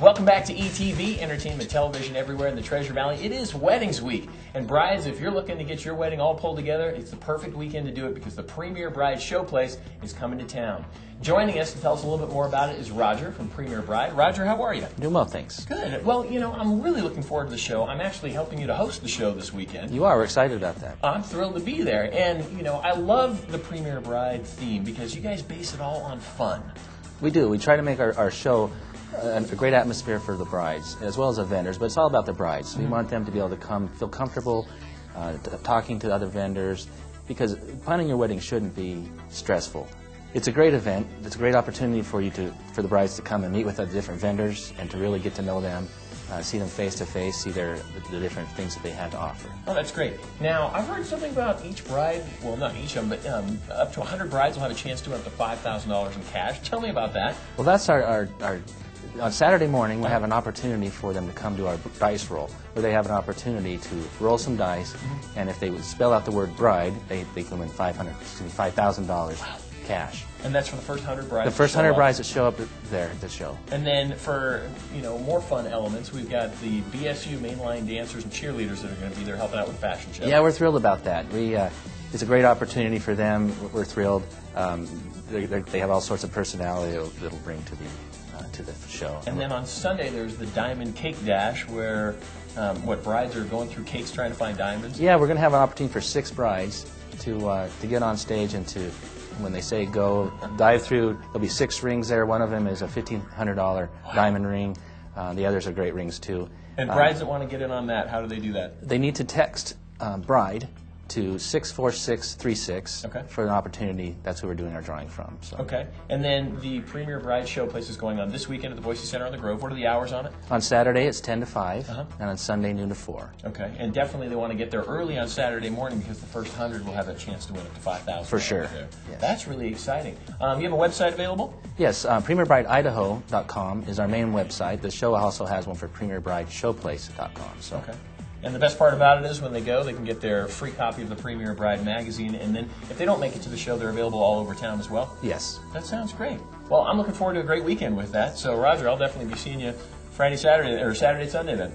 Welcome back to ETV, Entertainment Television Everywhere in the Treasure Valley. It is Weddings Week. And brides, if you're looking to get your wedding all pulled together, it's the perfect weekend to do it because the Premier Bride Showplace is coming to town. Joining us to tell us a little bit more about it is Roger from Premier Bride. Roger, how are you? Doing well, thanks. Good. Well, you know, I'm really looking forward to the show. I'm actually helping you to host the show this weekend. You are. We're excited about that. I'm thrilled to be there. And, you know, I love the Premier Bride theme because you guys base it all on fun. We do. We try to make our, our show a, a great atmosphere for the brides as well as the vendors, but it's all about the brides. We want them to be able to come, feel comfortable uh, t- talking to other vendors because planning your wedding shouldn't be stressful. It's a great event. It's a great opportunity for you to, for the brides to come and meet with the different vendors and to really get to know them, uh, see them face to face, see their the, the different things that they had to offer. Oh, that's great. Now, I've heard something about each bride, well, not each of them, but um, up to 100 brides will have a chance to win up to $5,000 in cash. Tell me about that. Well, that's our, our, our on Saturday morning, we have an opportunity for them to come to our dice roll, where they have an opportunity to roll some dice, and if they would spell out the word bride, they, they can win $5,000 cash. And that's for the first 100 brides. The first 100 brides that show up there at the show. And then for, you know, more fun elements, we've got the BSU Mane Line dancers and cheerleaders that are going to be there helping out with fashion show. Yeah, we're thrilled about that. We, uh, it's a great opportunity for them. We're thrilled. Um, they, they they have all sorts of personality that'll, bring to the, uh, to the show. And then on Sunday, there's the Diamond Cake Dash, where um, what brides are going through cakes trying to find diamonds. Yeah, we're going to have an opportunity for six brides to uh, to get on stage and to, when they say go, dive through. There'll be six rings there. One of them is a fifteen hundred dollar diamond ring. Uh, the others are great rings too. And brides that want to get in on that, how do they do that? they need to text um, bride to six four six three six Okay. for an opportunity. That's who we're doing our drawing from. So. Okay. And then the Premier Bride Showplace is going on this weekend at the Boise Center on the Grove. What are the hours on it? On Saturday it's ten to 5 Uh-huh. and on Sunday noon to four. Okay. And definitely they want to get there early on Saturday morning because the first 100 will have a chance to win up to 5000 For sure. Yes. That's really exciting. Um, you have a website available? Yes, uh, PremierBrideIdaho.com is our main website. The show also has one for PremierBrideShowplace.com. So. Okay. And the best part about it is when they go, they can get their free copy of the Premier Bride magazine. And then if they don't make it to the show, they're available all over town as well. Yes. That sounds great. Well, I'm looking forward to a great weekend with that. So, Roger, I'll definitely be seeing you Friday, Saturday, or Saturday, Sunday then.